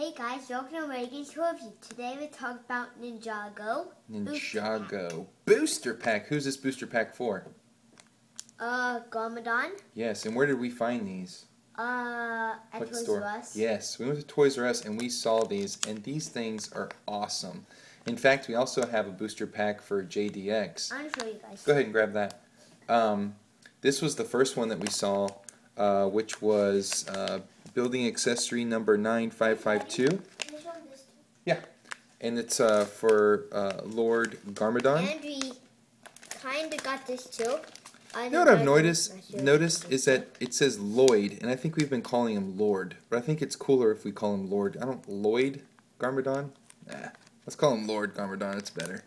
Hey guys, welcome to Reagan's Review. Today we talk about Ninjago. Ninjago. Booster pack. Who's this booster pack for? Uh, Garmadon. Yes, and where did we find these? Uh, at What Toys store? R Us. Yes, we went to Toys R Us and we saw these, and these things are awesome. In fact, we also have a booster pack for JDX. I'm gonna you guys. Go ahead and grab that. Um, this was the first one that we saw, uh, which was uh, building accessory number 9552. Can I show this too? And it's uh, for uh, Lord Garmadon. And we kinda got this too. I You know what I've noticed noticed is that it says Lloyd, and I think we've been calling him Lord, but I think it's cooler if we call him Lord. I don't Lloyd Garmadon. Nah, let's call him Lord Garmadon. It's better.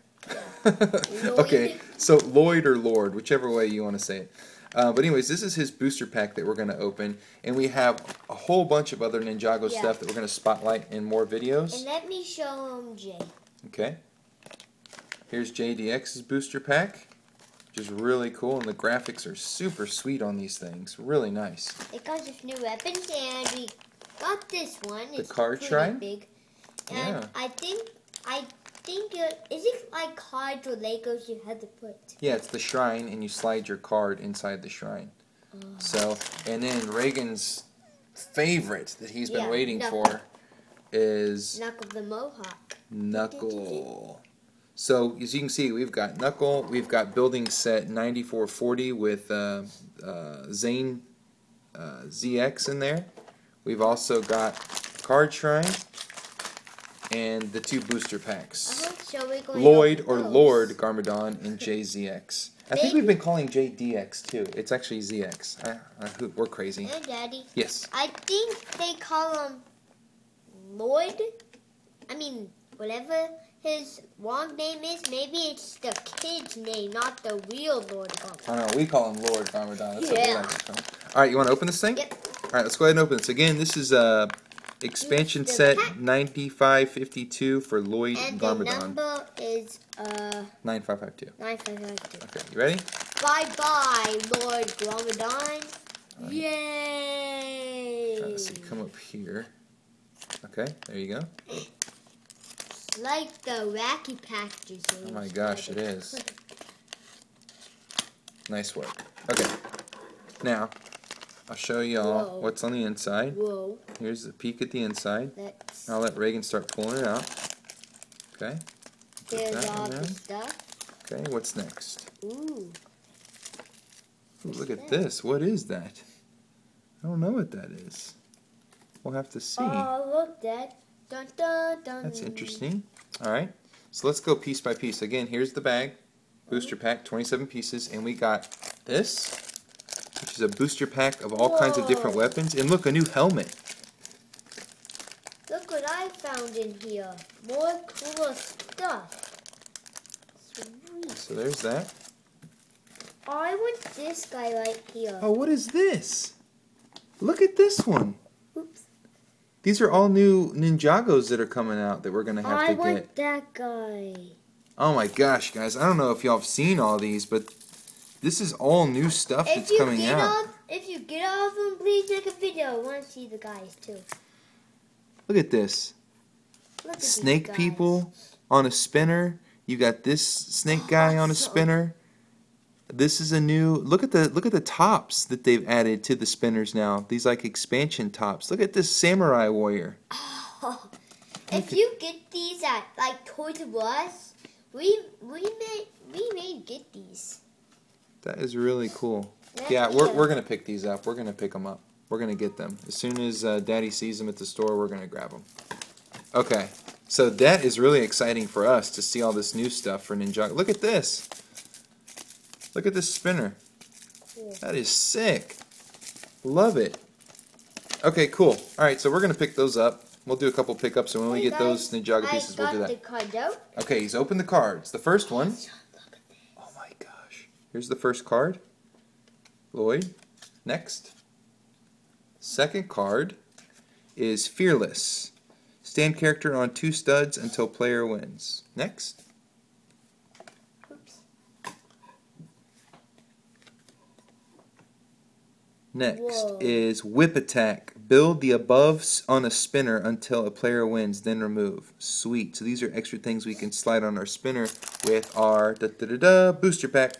okay, so Lloyd or Lord, whichever way you want to say it. Uh, but anyways, this is his booster pack that we're going to open, and we have a whole bunch of other Ninjago Yeah. stuff that we're going to spotlight in more videos. And let me show him Jay. Okay. Here's JDX's booster pack. Which is really cool, and the graphics are super sweet on these things. Really nice. It comes with new weapons, and we got this one. The It's card shrine? big. And Yeah. I think I think it, is it like cards or Legos you had to put? Yeah, it's the shrine, and you slide your card inside the shrine. So, and then Reagan's favorite that he's been Yeah, waiting Nuckal. for is Nuckal the Mohawk. Nuckal. So, as you can see, we've got Nuckal, we've got building set 9440 with uh, uh, Zane uh, ZX in there. We've also got Card Shrine and the two booster packs. Uh-huh. Lloyd or. Lord Garmadon and JZX. I think we've been calling JDX too. It's actually ZX. I, I, we're crazy. Hey, Daddy. Yes. I think they call him Lloyd. I mean, whatever his wrong name is, maybe it's the kid's name, not the real Lord Garmadon. I know, we call him Lord Garmadon. That's what we Yeah. like to call him. All right, you want to open this thing? Yep. All right, let's go ahead and open this. Again, this is uh, expansion set 9552 for Lloyd And the Garmadon. number is uh 9552. 9552. Okay, you ready? Bye bye, Lloyd Garmadon. Alright. Yay! Uh, let's see, come up here. Okay, there you go. Like the wacky packages. Oh my gosh, it is. Nice work. Okay, now I'll show y'all what's on the inside. Whoa, Here's a peek at the inside. that's I'll let Reagan start pulling it out. Okay. There's all the stuff. Okay, what's next? Ooh, Ooh, look at that? this. What is that? I don't know what that is. We'll have to see. oh look, Dad. Dun dun dun. That's interesting. All right. So let's go piece by piece. Again, here's the bag. Booster pack, 27 pieces. And we got this, which is a booster pack of all kinds of different weapons. And look, a new helmet. Look what I found in here. More cool stuff. Sweet. So there's that. I want this guy right here. Oh, what is this? Look at this one. Oops. These are all new Ninjagos that are coming out that we're going to have I to get. I want that guy. Oh my gosh, guys. I don't know if y'all have seen all these, but this is all new stuff If that's coming out. off, if you get off them, please make a video. I want to see the guys too. Look at this. Look at Snake people on a spinner. You got this snake guy on a Awesome. spinner. This is a new look at the look at the tops that they've added to the spinners now. These like expansion tops. Look at this samurai warrior. Oh, if you get these at like Toys R Us, we we may we may get these. That is really cool. Yeah, we're, we're gonna pick these up. We're gonna pick them up. We're gonna get them as soon as uh, Daddy sees them at the store. We're gonna grab them. Okay, so that is really exciting for us to see all this new stuff for Ninjago. Look at this. Look at this spinner. That is sick. Love it. Okay, cool. All right, so we're gonna pick those up. We'll do a couple pickups, and when we Hey, get those guys, Ninjago I pieces, we'll do the that. card out. Okay, he's opened the cards. The first one. Look at this. Oh my gosh. Here's the first card. Lloyd. Next. Second card is Fearless. Stand character on two studs until player wins. Next. Oops. Next Whoa. is Whip Attack Build the above on a spinner until a player wins, then remove. Sweet. So these are extra things we can slide on our spinner with our da da da da booster pack.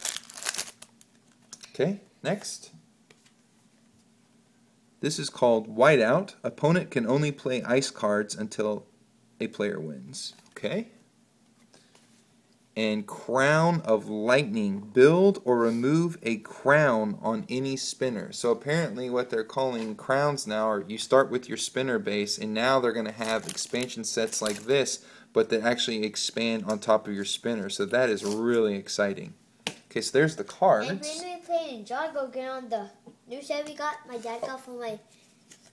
Okay, next. This is called Whiteout. Opponent can only play ice cards until a player wins. Okay and crown of lightning. Build or remove a crown on any spinner. So apparently what they're calling crowns now are you start with your spinner base and now they're going to have expansion sets like this but that actually expand on top of your spinner. So that is really exciting. Okay, so there's the cards. And played Ninjago get on the new set we got, my dad got for my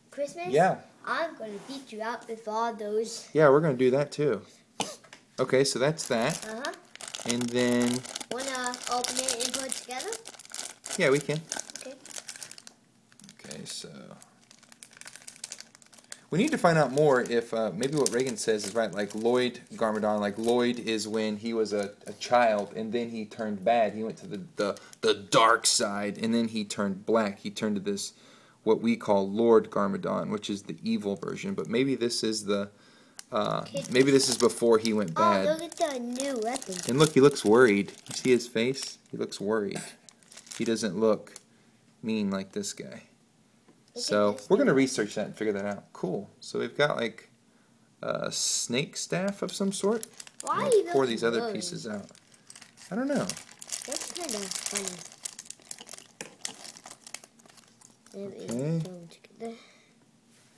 Christmas. Yeah. I'm going to beat you out with all those. Yeah, we're going to do that too. Okay, so that's that. Uh-huh. And then... Wanna open it and put it together? Yeah, we can. Okay. Okay, so... We need to find out more if uh, maybe what Reagan says is right, like Lloyd Garmadon, like Lloyd is when he was a, a child and then he turned bad. He went to the, the, the dark side and then he turned black. He turned to this, what we call Lord Garmadon, which is the evil version. But maybe this is the uh, maybe this is before he went bad. Oh, look at the new weapon. And look, he looks worried. You see his face? He looks worried. He doesn't look mean like this guy. So we're going to research that and figure that out. Cool. So we've got like a snake staff of some sort. Why are you pour these other pieces out? I don't know. That's kind of funny. Okay.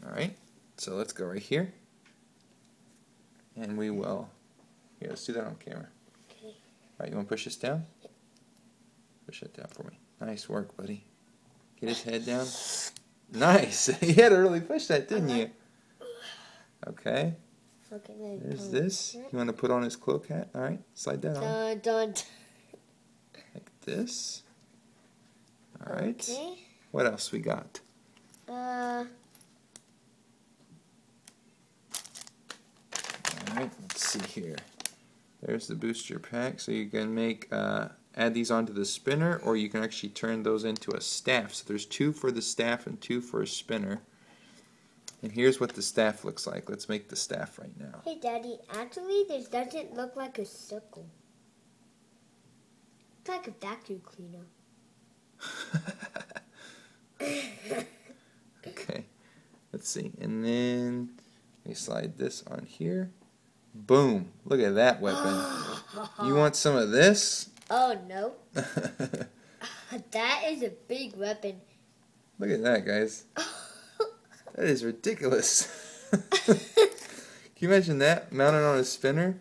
All right. So let's go right here and we will. Here, let's do that on camera. Okay. All right, you want to push this down? Push that down for me. Nice work, buddy. Get his head down. Nice. you had to really push that, didn't you? Okay. Okay. There's this. You want to put on his cloak hat? All right. Slide that on. Dun, dun. Like this. All right. Okay. What else we got? Uh. Alright, let's see here. There's the booster pack. So you can make uh, add these onto the spinner or you can actually turn those into a staff. So there's two for the staff and two for a spinner. And here's what the staff looks like. Let's make the staff right now. Hey Daddy, actually this doesn't look like a circle. It's like a vacuum cleaner. okay, let's see. And then we slide this on here. Boom. Look at that weapon. you want some of this? Oh, no. that is a big weapon. Look at that, guys. that is ridiculous. Can you imagine that mounted on a spinner?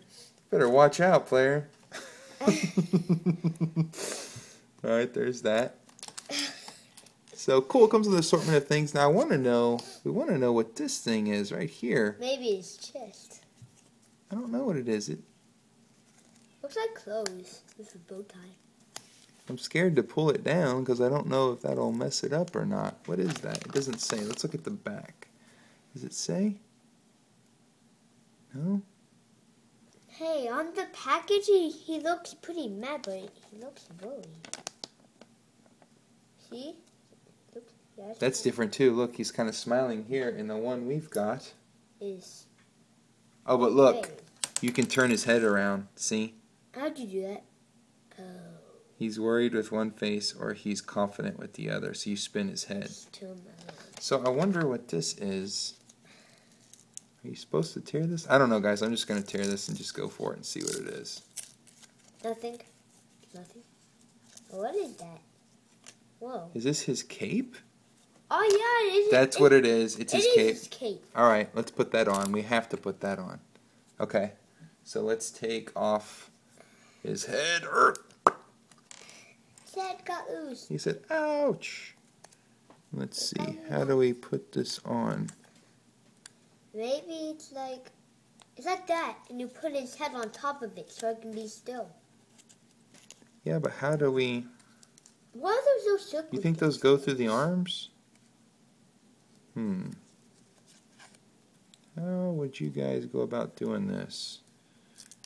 Better watch out, player. Alright, there's that. So cool, it comes with an assortment of things. Now I want to know, we want to know what this thing is right here. Maybe it's chest. I don't know what it is. It looks like clothes with a bow tie. I'm scared to pull it down because I don't know if that'll mess it up or not. What is that? It doesn't say. Let's look at the back. Does it say? No? Hey, on the package he, he looks pretty mad, but he looks worried. See? that's, that's different too. Look, he's kind of smiling here, and the one we've got is. Oh, but look. You can turn his head around, see? How'd you do that? Oh. He's worried with one face or he's confident with the other, so you spin his head. So I wonder what this is. Are you supposed to tear this? I don't know, guys. I'm just going to tear this and just go for it and see what it is. Nothing. Nothing. What is that? Whoa. Is this his cape? Oh, yeah, it is. That's it, what it is. It's it his is cape. His cape. All right, let's put that on. We have to put that on. Okay. So let's take off his head. His head got loose. He said, ouch. Let's see. How do we put this on? Maybe it's like, it's like that. And you put his head on top of it so it can be still. Yeah, but how do we... Why are those so You think those go through the arms? Hmm. How would you guys go about doing this?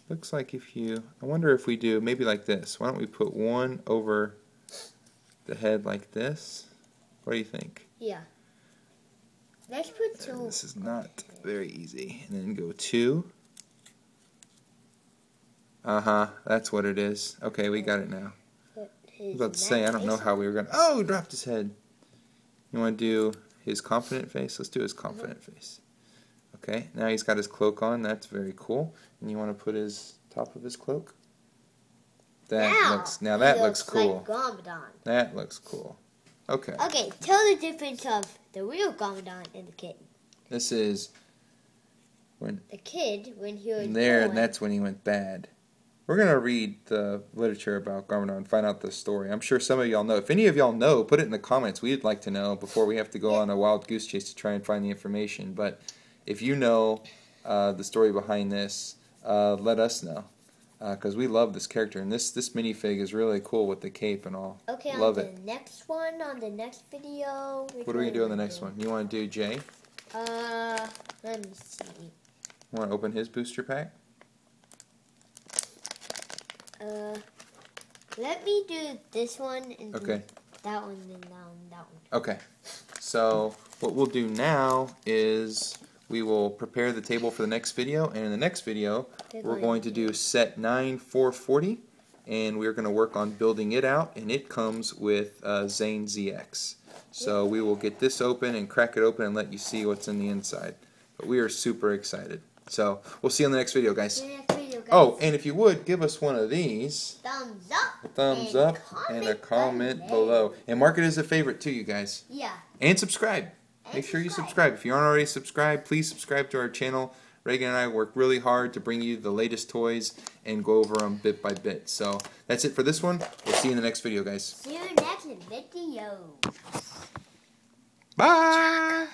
Looks like if you, I wonder if we do, maybe like this. Why don't we put one over the head like this? What do you think? Yeah. Let's put two. This is not very easy. And then go two. Uh huh. That's what it is. Okay, we got it now. I was about to say, I don't know how we were going to. Oh, he dropped his head. You want to do his confident face? Let's do his confident face. Okay, now he's got his cloak on. That's very cool. And you want to put his top of his cloak? That now, looks now that he looks, cool. Like that looks cool. Okay. Okay, tell the difference of the real Garmadon and the kid. This is when The kid, when he was there, born, and that's when he went bad. We're gonna read the literature about Garmadon and find out the story. I'm sure some of y'all know. If any of y'all know, put it in the comments. We'd like to know before we have to go on a wild goose chase to try and find the information. But if you know uh, the story behind this, uh, let us know because we love this character and this this minifig is really cool with the cape and all. Okay, love on it. the next one, on the next video. What are we gonna do on the next one? You want to do Jay? Uh, let me see. Want to open his booster pack? Uh, let me do this one and Okay. that one, then that one, that one. Okay. So what we'll do now is we will prepare the table for the next video, and in the next video we're going to do set 9 440, and we're going to work on building it out, and it comes with uh, Zane ZX. So we will get this open and crack it open and let you see what's in the inside. But we are super excited. So we'll see you in the next video, guys. See you next video, guys. Oh, and if you would, give us one of these. thumbs up. Thumbs And up and a comment below. And mark it as a favorite too, you guys. Yeah. And subscribe. Make sure you subscribe. If you aren't already subscribed, please subscribe to our channel. Reagan and I work really hard to bring you the latest toys and go over them bit by bit. So that's it for this one. We'll see you in the next video, guys. See you next video. Bye!